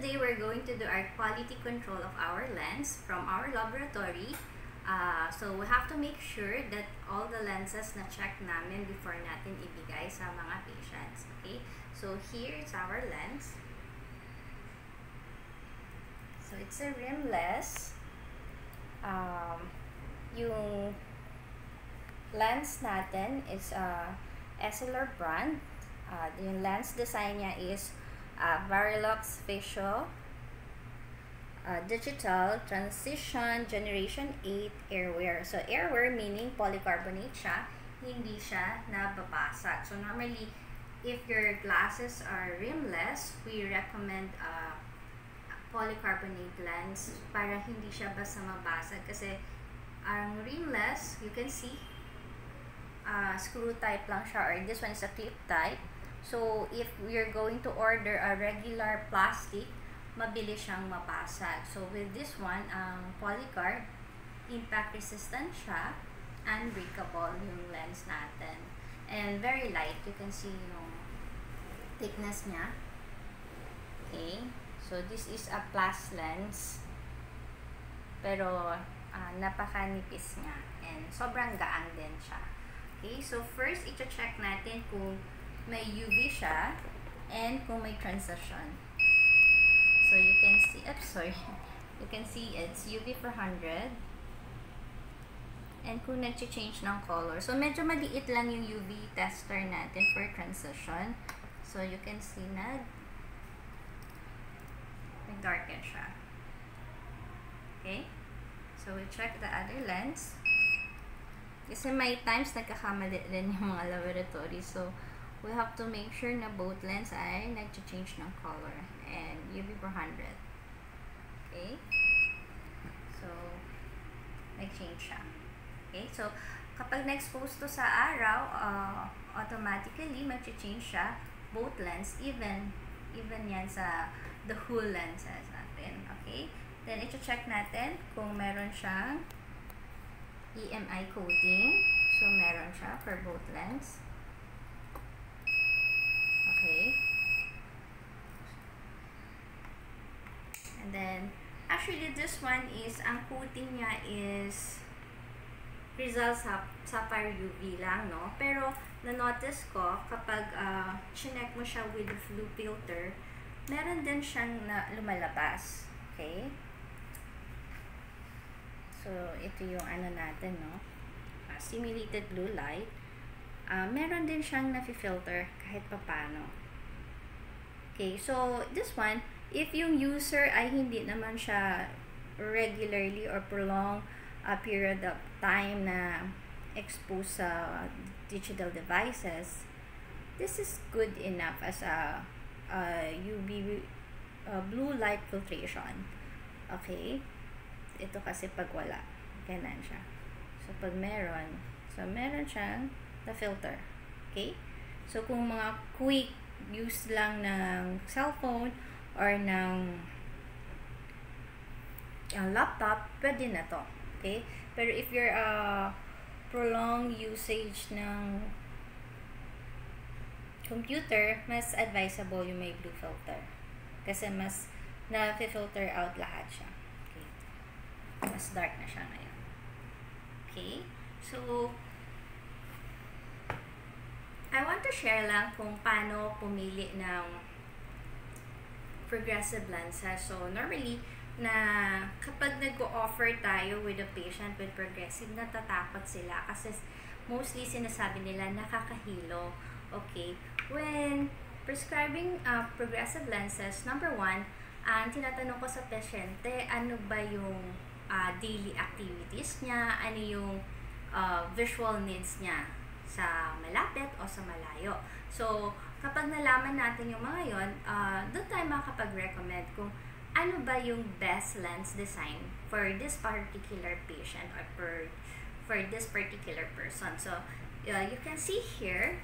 today we're going to do our quality control of our lens from our laboratory. Uh, so we have to make sure that all the lenses na check namin before natin ibigay sa mga patients. Okay? So here is our lens. So it's a rimless. Um, yung lens natin is a Essilor brand. Uh, yung lens design niya is uh, Varilux Facial uh, Digital Transition Generation 8 Airwear. So, airwear meaning polycarbonate siya, hindi siya nababasag. So, normally, if your glasses are rimless, we recommend uh, polycarbonate lens para hindi siya basta mabasag. Kasi, ang rimless, you can see, uh, screw type lang siya or this one is a clip type. So, if you're going to order a regular plastic, mabilis siyang mapasag. So, with this one, ang um, polycarb, impact resistant siya, unbreakable yung lens natin. And very light. You can see yung thickness niya. Okay. So, this is a plus lens. Pero, uh, napakanipis niya. And sobrang gaan din siya. Okay, so first, ito-check natin kung may UV siya and kung may transition. So you can see, oops, sorry. You can see it's UV 400. And kung nag-change ng color. So medyo maliit lang yung UV tester natin for transition. So you can see nag nag-darken siya. Okay? So we check the other lens. Kasi may times nagkakamali din yung mga laboratory. So, we have to make sure na both lens ay nag-change ng color. And UV 400. Okay? So, nag-change siya. Okay? So, kapag na-expose to sa araw, uh, automatically mag-change siya both lens, even even yan sa the whole lenses natin. Okay? Then, ito-check natin kung meron siyang EMI coating. So, meron siya for both lens. Okay. And then, actually, this one is, ang coating niya is Rizal Sapphire UV lang, no? Pero, na-notice ko, kapag uh, chinek mo siya with the blue filter, meron din siyang na lumalabas. Okay? So, ito yung ano natin, no? Uh, simulated blue light. Uh, meron din siyang nafi-filter kahit papano. Okay, so this one, if yung user ay hindi naman siya regularly or prolonged uh, period of time na exposed sa digital devices, this is good enough as a, a UV uh, blue light filtration. Okay? ito kasi pag wala. Ganun siya. So, pag meron, so meron siyang the filter. Okay? So, kung mga quick use lang ng cellphone or ng uh, laptop, pwede na to. Okay? Pero if you're a uh, prolonged usage ng computer, mas advisable yung may blue filter. Kasi mas na-filter out lahat siya mas dark na siya ngayon. Okay? So, I want to share lang kung paano pumili ng progressive lenses. So, normally, na kapag nag-offer tayo with a patient with progressive, natatakot sila kasi mostly sinasabi nila nakakahilo. Okay? When prescribing uh, progressive lenses, number one, ang tinatanong ko sa pasyente, ano ba yung uh, daily activities niya, ano yung uh, visual needs niya sa malapit o sa malayo. So, kapag nalaman natin yung mga yon, uh, doon tayo makakapag-recommend kung ano ba yung best lens design for this particular patient or for, for this particular person. So, uh, you can see here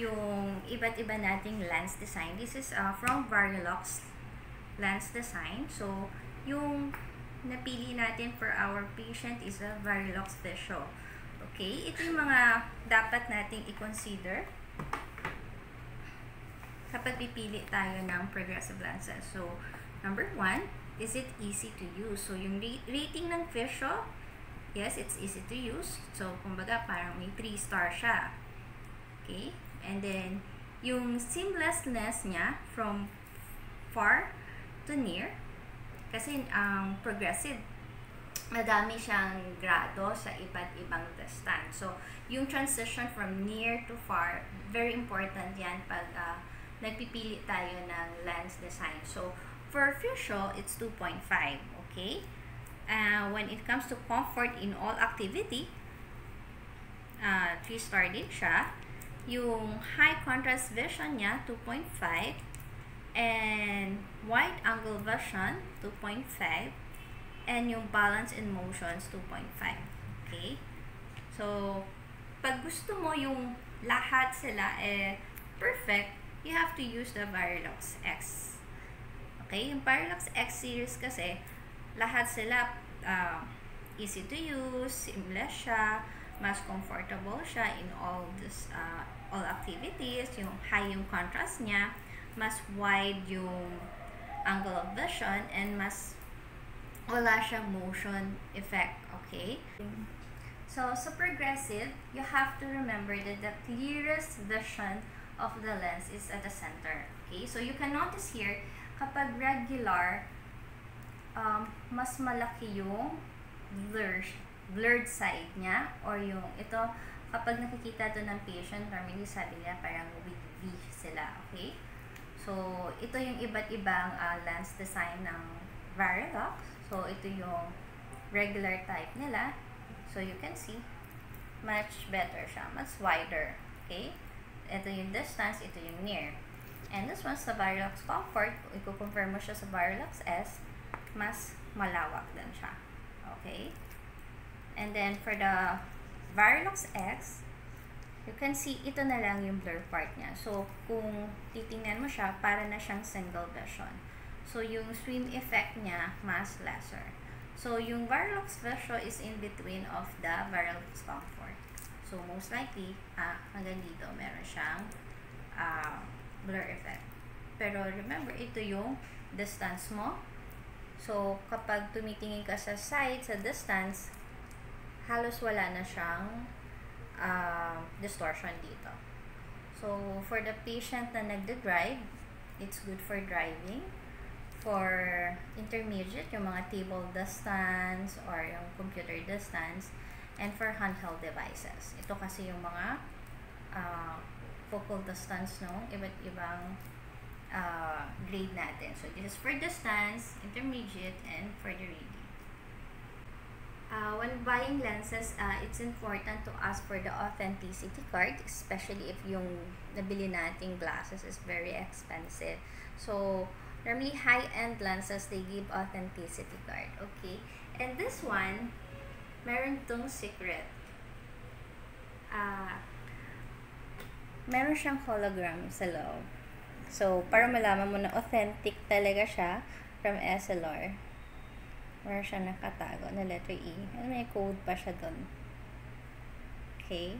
yung iba't iba nating lens design. This is uh, from Varilux lens design. So, yung napili natin for our patient is a Varilux Visual. Okay, ito yung mga dapat nating i-consider kapag pipili tayo ng progressive lenses. So, number one, is it easy to use? So, yung rating ng Fisho, yes, it's easy to use. So, kumbaga, parang may 3 star siya. Okay? And then, yung seamlessness niya from far to near, kasi ang um, progressive, madami siyang grado sa iba't ibang distance. So, yung transition from near to far, very important yan pag uh, nagpipili tayo ng lens design. So, for Fuchsia, it's 2.5, okay? Uh, when it comes to comfort in all activity, uh, 3 star din siya. Yung high contrast vision niya, 2.5. And wide angle vision, 2.5 and yung balance in motions 2.5. Okay? So, pag gusto mo yung lahat sila eh perfect, you have to use the Varilux X. Okay? Yung Varilux X series kasi, lahat sila uh, easy to use, seamless siya, mas comfortable siya in all this uh, all activities, yung high yung contrast niya, mas wide yung angle of vision, and mas wala siyang motion effect, okay? So, sa progressive, you have to remember that the clearest vision of the lens is at the center. Okay? So, you can notice here, kapag regular, um, mas malaki yung blur, blurred side niya or yung ito, kapag nakikita to ng patient, normally sabi niya parang with V sila. Okay? So, ito yung iba't ibang uh, lens design ng Varilux. So, ito yung regular type nila. So, you can see, much better siya. Much wider. Okay? Ito yung distance, ito yung near. And this one, sa Varilux Comfort, kung i-confirm mo siya sa Varilux S, mas malawak din siya. Okay? And then, for the Varilux X, you can see, ito na lang yung blur part niya. So, kung titingnan mo siya, para na siyang single vision. So, yung swim effect niya, mas lesser. So, yung Varilux Visio is in between of the Varilux Comfort. So, most likely, ah, hanggang dito, meron siyang uh, blur effect. Pero, remember, ito yung distance mo. So, kapag tumitingin ka sa side, sa distance, halos wala na siyang uh, distortion dito. So, for the patient na nagde-drive, it's good for driving for intermediate, yung mga table distance or yung computer distance, and for handheld devices. Ito kasi yung mga uh, focal distance no, iba't ibang uh, grade natin. So, this is for distance, intermediate, and for the reading. Uh, when buying lenses, uh, it's important to ask for the authenticity card, especially if yung nabili nating glasses is very expensive. So, Normally, high-end lenses, they give authenticity card. Okay? And this one, meron tong secret. Ah, uh, meron siyang hologram sa loob. So, para malaman mo na authentic talaga siya from SLR. Meron siya nakatago na letter E. And may code pa siya doon. Okay?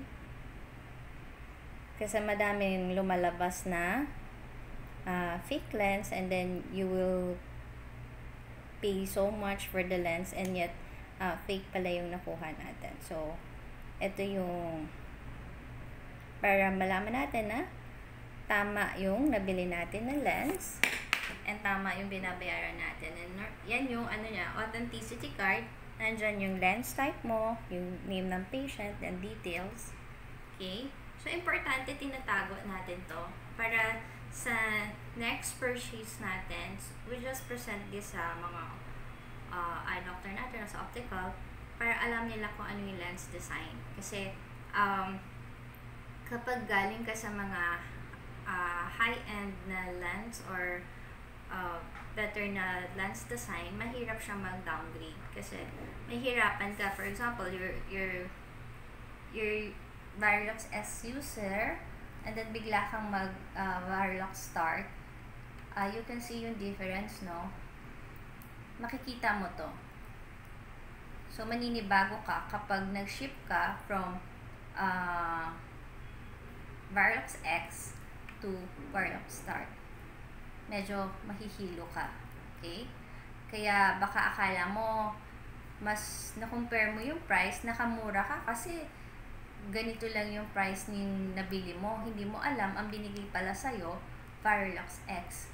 Kasi madaming lumalabas na uh, fake lens and then you will pay so much for the lens and yet uh, fake pala yung nakuha natin. So, ito yung para malaman natin na tama yung nabili natin na lens and tama yung binabayaran natin. And yan yung ano niya, authenticity card. Nandyan yung lens type mo, yung name ng patient, and details. Okay? So, importante tinatago natin to para sa next purchase natin, we just present this sa mga uh, eye doctor natin sa optical para alam nila kung ano yung lens design. Kasi um, kapag galing ka sa mga uh, high-end na lens or uh, better na lens design, mahirap siya mag-downgrade. Kasi mahirapan ka. For example, your, your, your Varilux S user, and then bigla kang mag uh, warlock start, uh, you can see yung difference, no? Makikita mo to. So, maninibago ka kapag nag-ship ka from uh, Varlox X to Warlock Start. Medyo mahihilo ka. Okay? Kaya baka akala mo mas na-compare mo yung price, nakamura ka kasi ganito lang yung price ng nabili mo. Hindi mo alam, ang binigay pala sa'yo, Varlox X.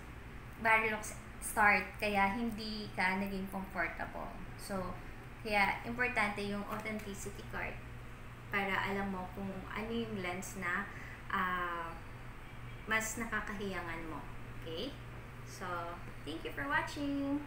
Varlox Start, kaya hindi ka naging comfortable. So, kaya importante yung authenticity card para alam mo kung ano yung lens na uh, mas nakakahiyangan mo. Okay? So, thank you for watching!